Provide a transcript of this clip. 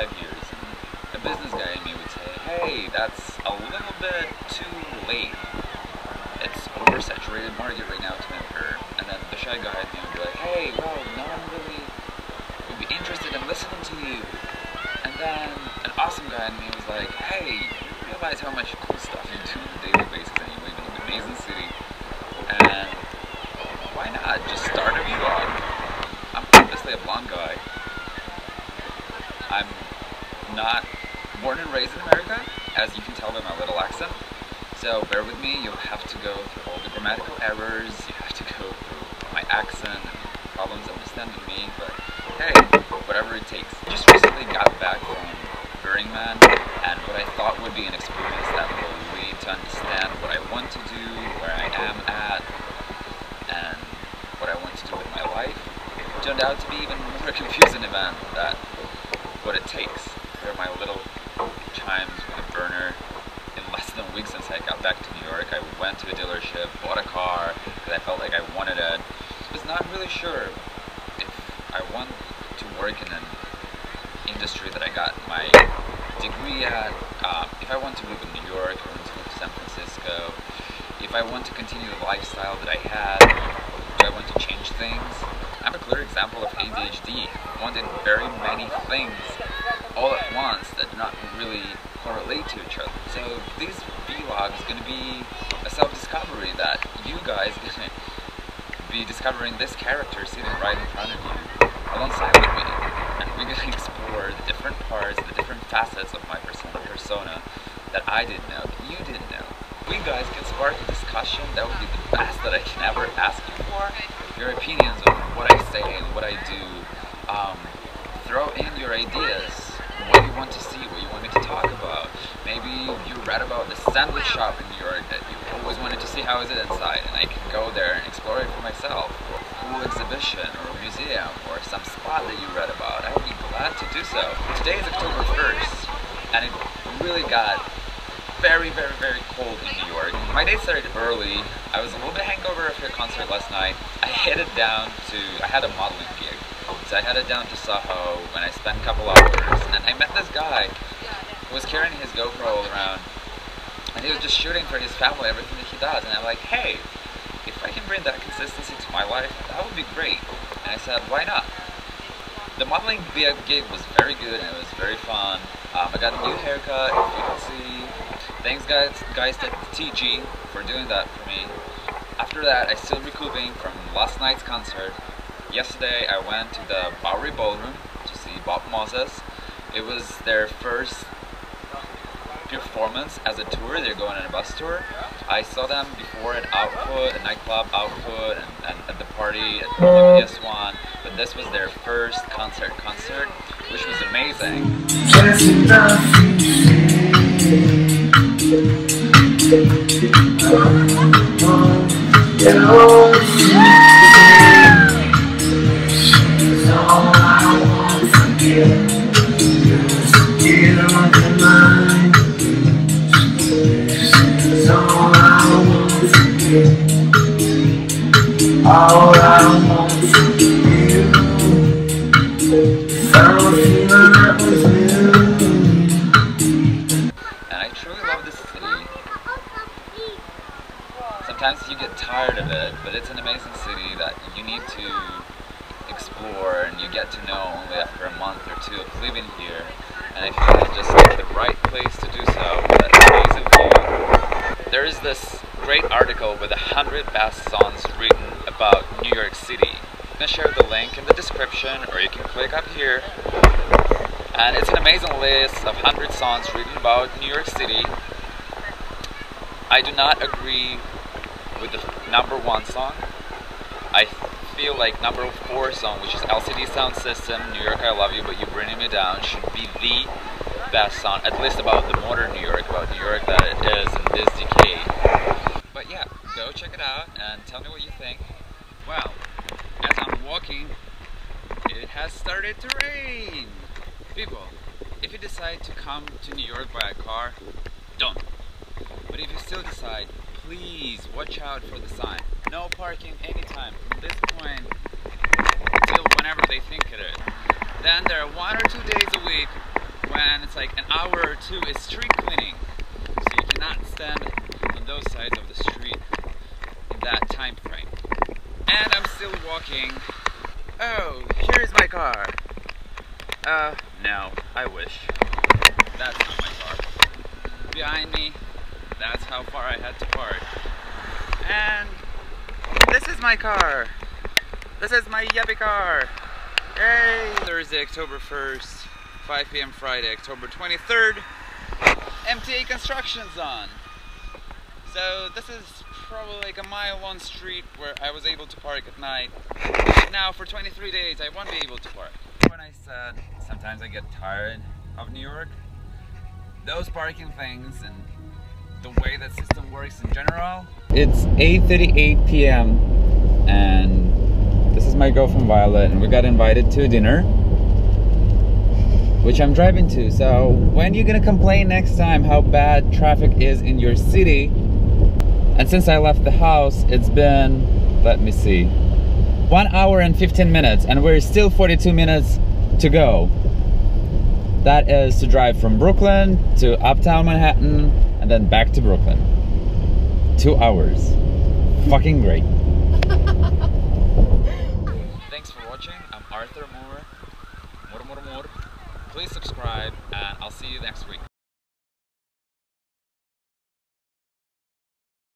five years. And a business guy in me would say, hey, that's a little bit too late. It's oversaturated market right now to enter. And then the shy guy in me would be like, hey, well, no one really would be interested in listening to you. And then an awesome guy in me was like, hey, you realize how much cool stuff you do on a daily basis and you live in an amazing city. And why not just start a vlog? But hey, whatever it takes. Just recently got back from Burning Man, and what I thought would be an experience that will lead to understand what I want to do, where I am at, and what I want to do with my life, turned out to be even more confusing event than what it takes. Here are my little chimes with a burner in less than a week since I got back to New York. I went to a dealership, bought a car, because I felt like I wanted it. Was not really sure I want to work in an industry that I got my degree at, uh, if I want to live in New York, I want to move to San Francisco, if I want to continue the lifestyle that I had, do I want to change things? I'm a clear example of ADHD, wanting very many things all at once that do not really correlate to each other. So this vlog is going to be a self-discovery that you guys are going to be discovering this character sitting right in front of you alongside with me. And we're going to explore the different parts, the different facets of my persona, persona that I didn't know, that you didn't know. We guys can spark a discussion, that would be the best that I can ever ask you for. Your opinions on what I say and what I do. Um, throw in your ideas what you want to see, what you want me to talk about. Maybe you read about the sandwich shop in New York that you always wanted to see how is it inside, and I can go there and explore it for myself. Or a cool exhibition, or a museum, or some spot that you read about. I would be glad to do so. Today is October 1st, and it really got very, very, very cold in New York. My day started early. I was a little bit hangover after a concert last night. I headed down to, I had a modeling gig. So I headed down to Soho and I spent a couple hours and I met this guy who was carrying his GoPro around and he was just shooting for his family, everything that he does. And I'm like, hey, if I can bring that consistency to my life, that would be great. And I said, why not? The modeling gig was very good and it was very fun. Um, I got a new haircut, if you can see. Thanks guys, guys to TG for doing that for me. After that, I still recouping from last night's concert. Yesterday I went to the Bowery Ballroom to see Bob Moses. It was their first performance as a tour. They're going on a bus tour. I saw them before at Output, a nightclub Output, and, and at the party at Olympia Swan. But this was their first concert concert, which was amazing. All I want from you feeling that was Sometimes you get tired of it, but it's an amazing city that you need to explore and you get to know only after a month or two of living here. And I feel it's just like the right place to do so amazing view. There is this great article with a hundred best songs written about New York City. I'm gonna share the link in the description or you can click up here. And it's an amazing list of 100 songs written about New York City. I do not agree with the number one song. I feel like number four song, which is LCD Sound System, New York I Love You But You are Bringing Me Down, should be the best song, at least about the modern New York, about New York that it is in this decade. But yeah, go check it out and tell me what you think. Well, as I'm walking, it has started to rain. People, if you decide to come to New York by a car, don't. But if you still decide, please watch out for the sign. No parking anytime from this point until whenever they think it is. Then there are one or two days a week when it's like an hour or two is street cleaning. So you cannot stand on those sides of the street in that time frame. And I'm still walking. Oh, here's my car. Uh, no, I wish. That's not my car. Behind me, how far I had to park. And this is my car. This is my Yappy car. Yay! Thursday, October 1st, 5 p.m. Friday, October 23rd. MTA construction zone. So this is probably like a mile long street where I was able to park at night. Now for 23 days I won't be able to park. When I said sometimes I get tired of New York, those parking things and the way that system works in general. It's 8:38 p.m. and this is my girlfriend Violet and we got invited to dinner which I'm driving to. So when you gonna complain next time how bad traffic is in your city? And since I left the house, it's been, let me see, one hour and 15 minutes and we're still 42 minutes to go. That is to drive from Brooklyn to uptown Manhattan and then back to Brooklyn. Two hours. Fucking great. Thanks for watching. I'm Arthur Moore. Moore, Moore, Moore. Please subscribe and I'll see you next week.